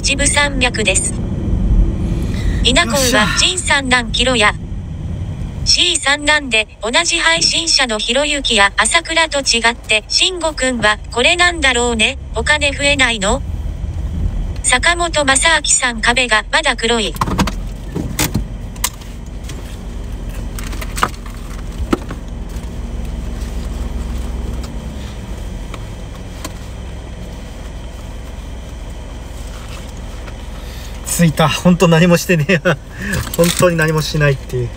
秩父山脈です。稲子は陳三男キロや C 三男で同じ配信者のひろゆきや朝倉と違って、慎吾くんはこれなんだろうね、お金増えないの？坂本正明さん壁がまだ黒い。着いた本当何もしてねえや 本当に何もしないっていう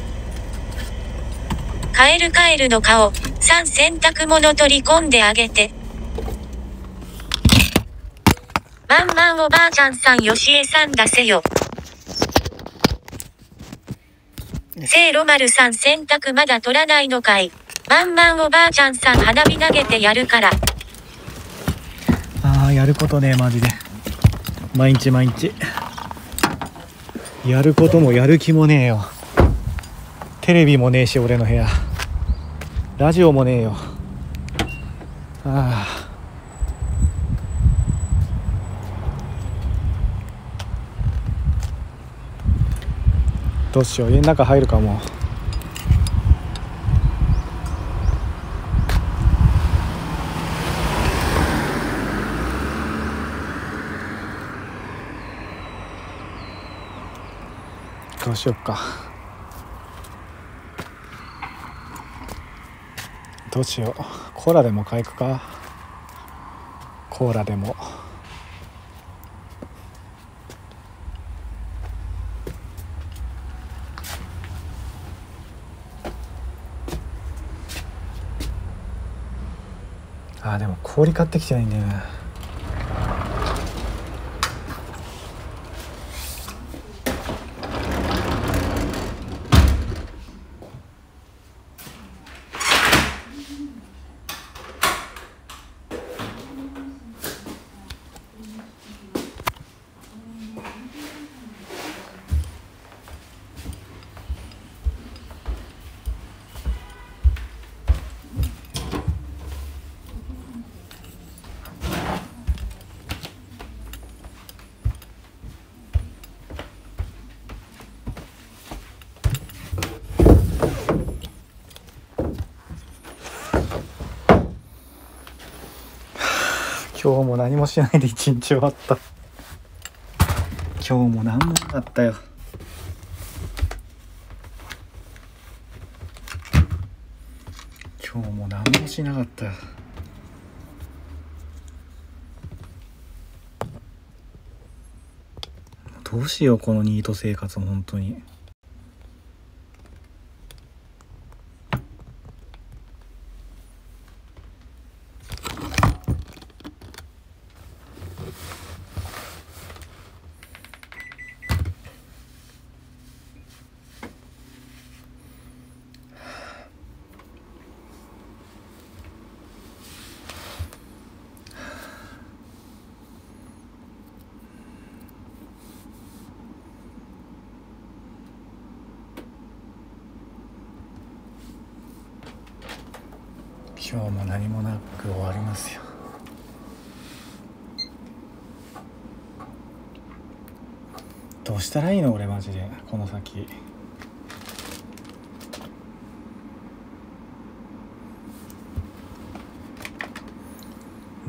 カエルカエルの顔、3洗濯物取り込んであげて。まんまんおばあちゃんさんよしえさん出せよ。せいろまるさん洗濯まだ取らないのかい。まんまんおばあちゃんさん花火投げてやるから。ああやることねえマジで毎日毎日やることもやる気もねえよ。テレビもねえし俺の部屋。ラジオもねえよ。ああ。どうしよう。家の中入るかも。どうしよっか。どうしよう。コーラでも買いくか。コーラでも。あーでも氷買ってきてないんだよな。今日も何もしないで一日終わった。今日も何もなかったよ。今日も何もしなかったよ。どうしようこのニート生活も本当に。今日も何もなく終わりますよ。どうしたらいいの俺マジでこの先。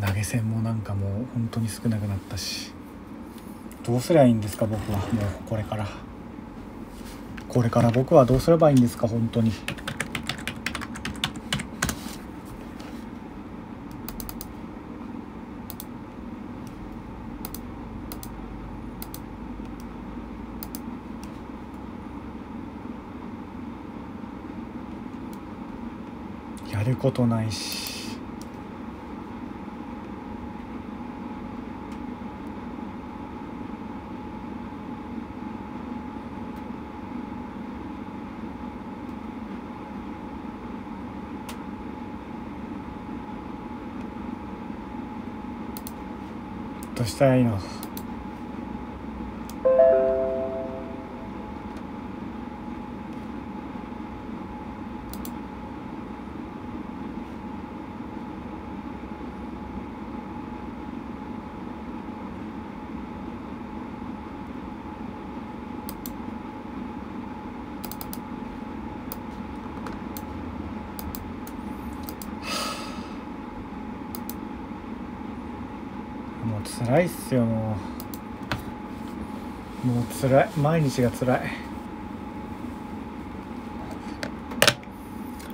投げ銭もなんかもう本当に少なくなったし。どうすりゃいいんですか僕はもうこれから。これから僕はどうすればいいんですか本当に。ることないし。どうしたらいいの？辛いっすよもう。もう辛い。毎日が辛い。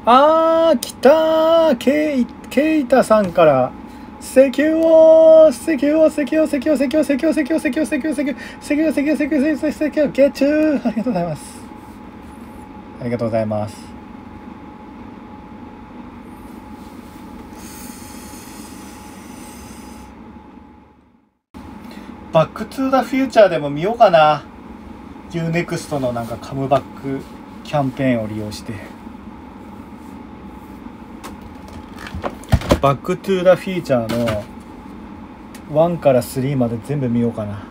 あー来たー。ケイケイタさんから。石油を石油を石油石油石油石油石油石油石油石油石油石油石油石油石油石油ゲッチューありがとうございますありがとうございますバックトゥーザフューチャーでも見ようかな。ユーネクストのなんかカムバックキャンペーンを利用して。バックトゥーザフューチャーの1から3まで全部見ようかな。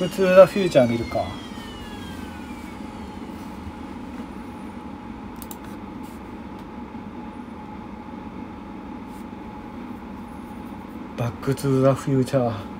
ックトゥーザフューチャー見るか。バックトゥーザフューチャー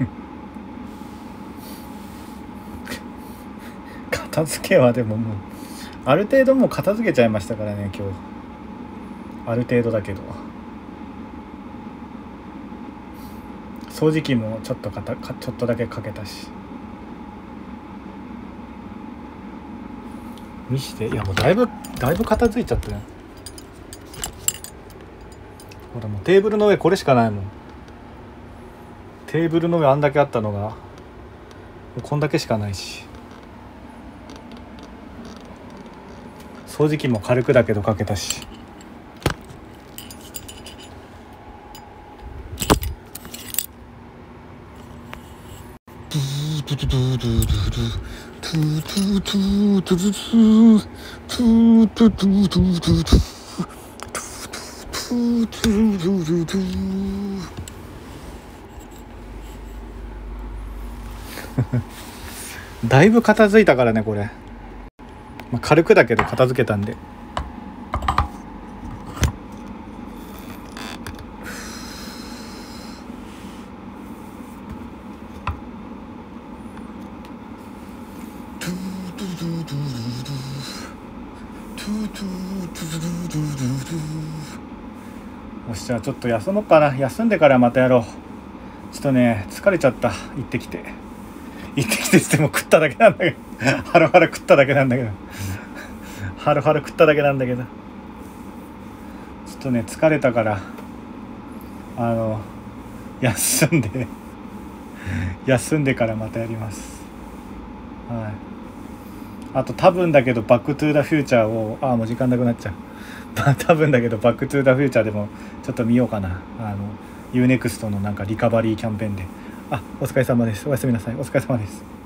片付けはでももうある程度もう片付けちゃいましたからね今日。ある程度だけど。掃除機もちょっとかたかちょっとだけかけたし。見して。いやもうだいぶだいぶ片付いちゃってねほらもうテーブルの上これしかないもん。テーブルの上あんだけあったのがこんだけしかないし。掃除機も軽くだけどかけたし。だいぶ片付いたからねこれ、まあ、軽くだけど片付けたんで。よしじゃあちょっと休もうかな。休んでからまたやろう。ちょっとね疲れちゃった。行ってきて。行ってきてっても食っただけなんだけど。ハロハロ食っただけなんだけど。ハロハロ食っただけなんだけど。ちょっとね疲れたからあの休んで休んでからまたやります。はい。あと多分だけどバックトゥザフューチャーをああもう時間なくなっちゃう。多分だけどバックトゥザフューチャーでもちょっと見ようかな。あの UNEXT のなんかリカバリーキャンペーンで。あお疲れ様です。おやすみなさい。お疲れ様です。